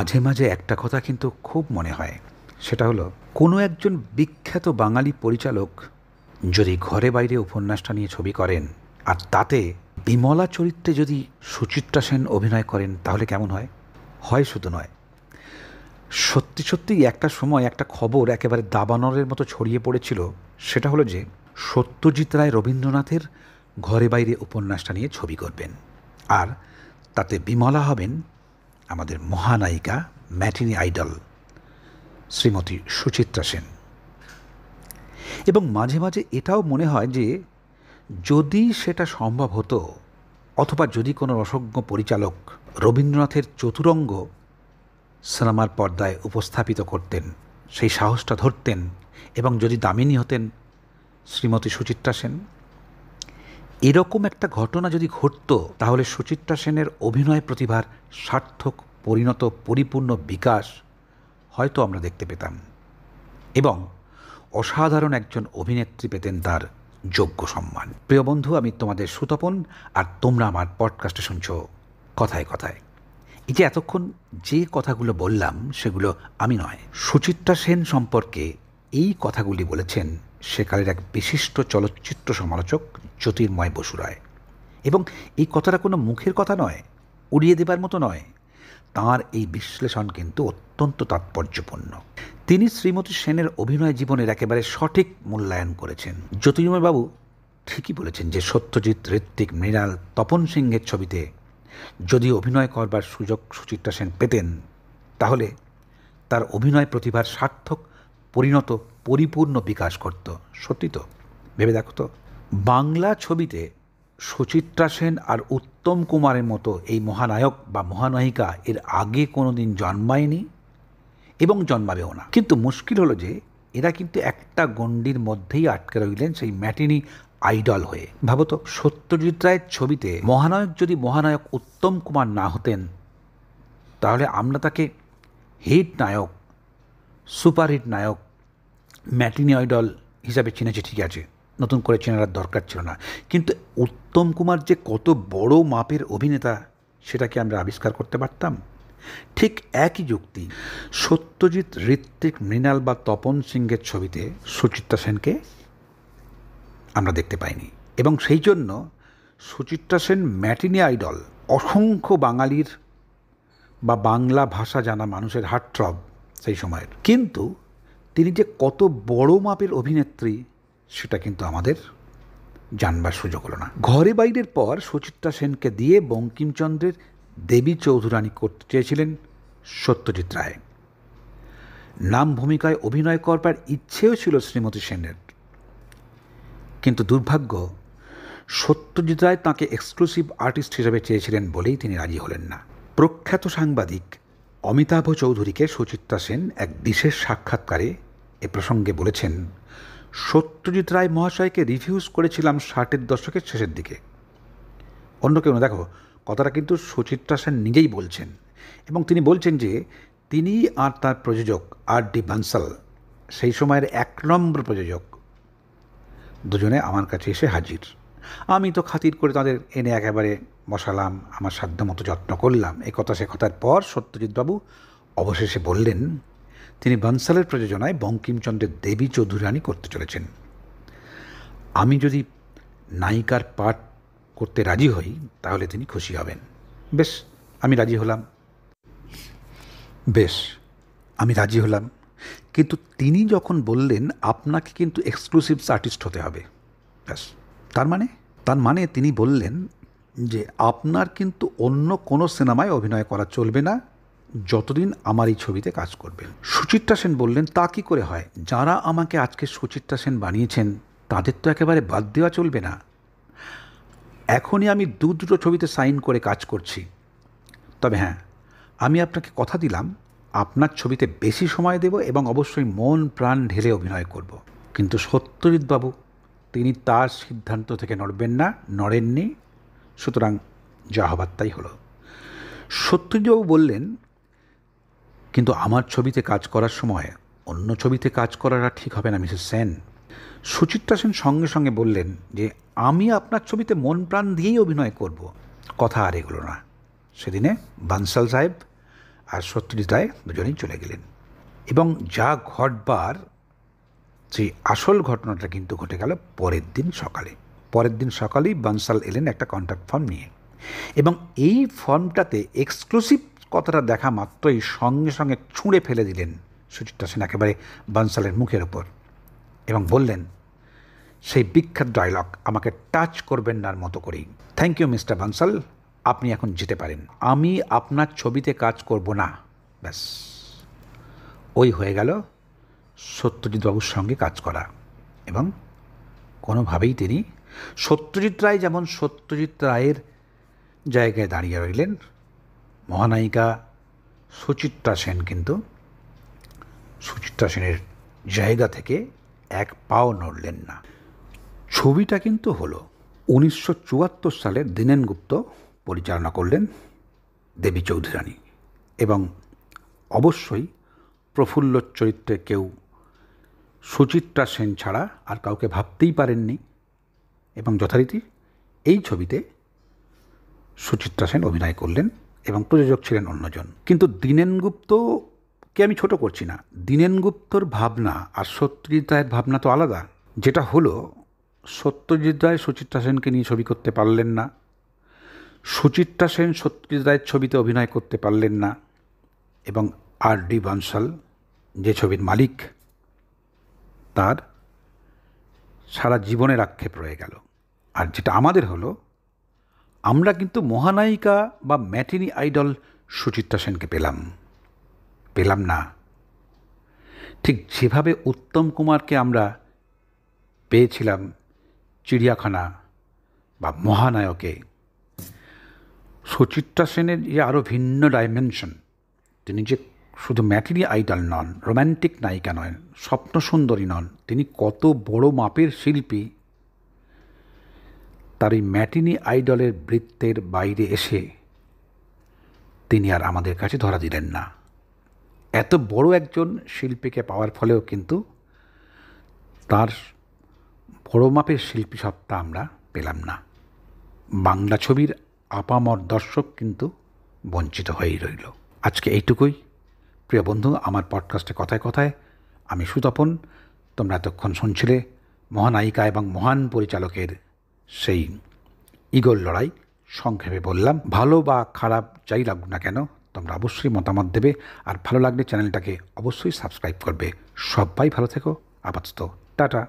মাঝে মাঝে একটা কথা কিন্তু খুব মনে হয়। সেটা হলো, কোনো একজন বিখ্যাত বাঙালি পরিচালক যদি ঘরে বাইরে উপন্যাসটা নিয়ে ছবি করেন, আর তাতে বিমলা চরিত্রে যদি সুচিত্রা সেন অভিনয় করেন, তাহলে কেমন হয়? হয় শুধু নয়। সত্যি সত্যি একটা সময় একটা খবর একেবারে দাবানরের মতো ছড়িয়ে পড়েছিল, সেটা হলো যে সত্যজিৎ রায় রবীন্দ্রনাথের ঘরে বাইরে উপন্যাসটা নিয়ে ছবি করবেন। আর তাতে বিমলা হবেন আমাদের মহানায়িকা ম্যাটিনি আইডল, শ্রীমতী সুচিত্রা সেন। এবং মাঝে মাঝে এটাও মনে হয় যে যদি সেটা সম্ভব হতো, অথবা যদি কোনো রসজ্ঞ পরিচালক রবীন্দ্রনাথের চতুরঙ্গ সিনেমার পর্দায় উপস্থাপিত করতেন, সেই সাহসটা ধরতেন, এবং যদি দামিনী হতেন, শ্রীমতী সুচিত্রা সেন এরকম একটা ঘটনা যদি ঘটত, তাহলে সুচিত্রা সেনের অভিনয় প্রতিভার সার্থক, পরিণত, পরিপূর্ণ বিকাশ হয়তো আমরা দেখতে পেতাম। এবং অসাধারণ একজন অভিনেত্রী পেতেন তার যোগ্য সম্মান। প্রিয় বন্ধু, আমি তোমাদের সুতপন আর তোমরা আমার পডকাস্টে শুনছ কথায় কথায়। এই যে এতক্ষণ যে কথাগুলো বললাম, সেগুলো আমি নয়। সুচিত্রা সেন সম্পর্কে এই কথাগুলি বলেছেন সেকালের এক বিশিষ্ট চলচ্চিত্র সমালোচক জ্যোতির্ময় বসু রায়। এবং এই কথাটা কোনো মুখের কথা নয়, উড়িয়ে দেবার মতো নয়। তাঁর এই বিশ্লেষণ কিন্তু অত্যন্ত তাৎপর্যপূর্ণ। তিনি শ্রীমতী সেনের অভিনয় জীবনের একেবারে সঠিক মূল্যায়ন করেছেন। জ্যোতির্ময়বাবু ঠিকই বলেছেন যে সত্যজিৎ ঋত্বিক মৃণাল তপন সিংহের ছবিতে যদি অভিনয় করবার সুযোগ সুচিত্রা সেন পেতেন, তাহলে তার অভিনয় প্রতিভার সার্থক পরিণত পরিপূর্ণ বিকাশ করত। সত্যি তো? ভেবে দেখো তো। বাংলা ছবিতে সুচিত্রা সেন আর উত্তম কুমারের মতো এই মহানায়ক বা মহানায়িকা এর আগে কোনো দিন জন্মায়নি এবং জন্মাবেও না। কিন্তু মুশকিল হলো যে এরা কিন্তু একটা গণ্ডির মধ্যেই আটকে রইলেন সেই ম্যাটিনি আইডল হয়ে। ভাবতো সত্যজিৎ রায়ের ছবিতে মহানায়ক যদি মহানায়ক উত্তম কুমার না হতেন, তাহলে আমরা তাকে হিট নায়ক, সুপারহিট নায়ক ম্যাটিনি আইডল হিসাবে চিনেছি, ঠিক আছে। নতুন করে চেনার দরকার ছিল না। কিন্তু উত্তম কুমার যে কত বড় মাপের অভিনেতা, সেটাকে আমরা আবিষ্কার করতে পারতাম। ঠিক একই যুক্তি, সত্যজিৎ ঋত্বিক মৃণাল বা তপন সিংহের ছবিতে সুচিত্রা সেনকে আমরা দেখতে পাইনি। এবং সেই জন্য সুচিত্রা সেন ম্যাটিনি আইডল, অসংখ্য বাঙালির বা বাংলা ভাষা জানা মানুষের হার্টথ্রব সেই সময়ের। কিন্তু তিনি যে কত বড় মাপের অভিনেত্রী, সেটা কিন্তু আমাদের জানবার সুযোগ হলো না। ঘরে বাইরের পর সুচিত্রা সেনকে দিয়ে বঙ্কিমচন্দ্রের দেবী চৌধুরানী করতে চেয়েছিলেন সত্যজিৎ রায়। নাম ভূমিকায় অভিনয় করবার ইচ্ছেও ছিল শ্রীমতী সেনের। কিন্তু দুর্ভাগ্য, সত্যজিৎ রায় তাঁকে এক্সক্লুসিভ আর্টিস্ট হিসেবে চেয়েছিলেন বলেই তিনি রাজি হলেন না। প্রখ্যাত সাংবাদিক অমিতাভ চৌধুরীকে সুচিত্রা সেন এক বিশেষ সাক্ষাৎকারে এ প্রসঙ্গে বলেছেন, সত্যজিৎ রায় মহাশয়কে রিভিউজ করেছিলাম ষাটের দশকের শেষের দিকে। অন্য কেউ না, দেখো, কথাটা কিন্তু সুচিত্রা সেন নিজেই বলছেন। এবং তিনি বলছেন যে, তিনি আর তার প্রযোজক আর ডি বানসাল, সেই সময়ের এক নম্বর প্রযোজক, দুজনে আমার কাছে এসে হাজির। আমি তো খাতির করে তাদের এনে একেবারে বসালাম, আমার সাধ্যমতো যত্ন করলাম। এ কথা সে কথার পর সত্যজিৎবাবু অবশেষে বললেন তিনি বানসালের প্রযোজনায় বঙ্কিমচন্দ্রের দেবী চৌধুরানী করতে চলেছেন। আমি যদি নায়িকার পাঠ করতে রাজি হই, তাহলে তিনি খুশি হবেন। বেশ, আমি রাজি হলাম। বেশ, আমি রাজি হলাম। কিন্তু তিনি যখন বললেন, আপনাকে কিন্তু এক্সক্লুসিভ আর্টিস্ট হতে হবে। ব্যাস, তার মানে? তার মানে তিনি বললেন যে, আপনার কিন্তু অন্য কোনো সিনেমায় অভিনয় করা চলবে না। যতদিন আমার এই ছবিতে কাজ করবেন। সুচিত্রা সেন বললেন, তা কী করে হয়? যারা আমাকে আজকে সুচিত্রা সেন বানিয়েছেন, তাদের তো একেবারে বাদ দেওয়া চলবে না। এখনই আমি দু দুটো ছবিতে সাইন করে কাজ করছি। তবে হ্যাঁ আমি আপনাকে কথা দিলাম, আপনার ছবিতে বেশি সময় দেব এবং অবশ্যই মন, প্রাণ ঢেলে অভিনয় করব। কিন্তু সত্যজিৎবাবু তিনি তার সিদ্ধান্ত থেকে নড়বেন না, নড়েননি। সুতরাং যা হবার তাই হলো। সত্যজিৎবাবু বললেন কিন্তু আমার ছবিতে কাজ করার সময় অন্য ছবিতে কাজ করাটা ঠিক হবে না, মিসেস সেন। সুচিত্রা সেন সঙ্গে সঙ্গে বললেন যে, আমি আপনার ছবিতে মন প্রাণ দিয়েই অভিনয় করব। কথা আর এগুলো না। সেদিনে বানসাল সাহেব আর সত্যজিৎ রায় দুজনেই চলে গেলেন। এবং যা ঘটবার, সেই আসল ঘটনাটা কিন্তু ঘটে গেল পরের দিন সকালে। পরের দিন সকালেই বানসাল এলেন একটা কন্ট্রাক্ট ফর্ম নিয়ে। এবং এই ফর্মটাতে এক্সক্লুসিভ কথাটা দেখা মাত্রই সঙ্গে সঙ্গে ছুঁড়ে ফেলে দিলেন সুচিত্রা সেন একেবারে বানসালের মুখের ওপর এবং বললেন, সেই বিখ্যাত ডায়লগ আমাকে টাচ করবেন নার মতো করেই। থ্যাংক ইউ মিস্টার বানসাল আপনি এখন যেতে পারেন। আমি আপনার ছবিতে কাজ করব না। ব্যাস। ওই হয়ে গেল সত্যজিৎ বাবুর সঙ্গে কাজ করা এবং কোনোভাবেই তিনি সত্যজিৎ রায় যেমন সত্যজিৎ রায়ের জায়গায় দাঁড়িয়ে রইলেন মহানায়িকা সুচিত্রা সেন কিন্তু সুচিত্রা সেনের জায়গা থেকে এক পাও নড়লেন না। ছবিটা কিন্তু হলো উনিশশো চুয়াত্তর সালে দীনেন গুপ্ত পরিচালনা করলেন দেবী চৌধুরানী এবং অবশ্যই প্রফুল্ল চরিত্রে কেউ সুচিত্রা সেন ছাড়া আর কাউকে ভাবতেই পারেননি এবং যথারীতি এই ছবিতে সুচিত্রা সেন অভিনয় করলেন এবং প্রযোজক ছিলেন অন্যজন। কিন্তু দীনেন গুপ্তকে আমি ছোট করছি না। দীনেন গুপ্তর ভাবনা আর সত্যজিৎ রায়ের ভাবনা তো আলাদা। যেটা হলো, সত্যজিৎ রায় সুচিত্রা সেনকে নিয়ে ছবি করতে পারলেন না। সুচিত্রা সেন সত্যজিৎ রায়ের ছবিতে অভিনয় করতে পারলেন না। এবং আর ডি বানসাল, যে ছবির মালিক, তার সারা জীবনের আক্ষেপ রয়ে গেল। আর যেটা আমাদের হলো আমরা কিন্তু মহানায়িকা বা ম্যাটিনি আইডল সুচিত্রা সেনকে পেলাম। পেলাম না। ঠিক যেভাবে উত্তম কুমারকে আমরা পেয়েছিলাম চিড়িয়াখানা বা মহানায়কে, সুচিত্রা সেনের যে আরও ভিন্ন ডাইমেনশন তিনি যে শুধু ম্যাটেরি আইডল নন রোম্যান্টিক নায়িকা নয় স্বপ্ন সুন্দরী নন, তিনি কত বড় মাপের শিল্পী তার এই ম্যাটিনি আইডলের বৃত্তের বাইরে এসে তিনি আর আমাদের কাছে ধরা দিলেন না। এত বড় একজন শিল্পীকে পাওয়ার ফলেও কিন্তু তার বড় মাপের শিল্পী সত্তা আমরা পেলাম না। বাংলা ছবির আপামর দর্শক কিন্তু বঞ্চিত হয়েই রইল। আজকে এইটুকুই। প্রিয় বন্ধু, আমার পডকাস্টে কথায় কথায় আমি সুতপন। তোমরা এতক্ষণ শুনছিলে মহানায়িকা এবং মহান পরিচালকের সেই ইগল লড়াই সংক্ষেপে বললাম, ভালো বা খারাপ যাই লাগুক না কেন, তোমরা অবশ্যই মতামত দেবে আর ভালো লাগলে চ্যানেলটাকে অবশ্যই সাবস্ক্রাইব করবে। সবাই ভালো থেকো, আপাতত, টাটা।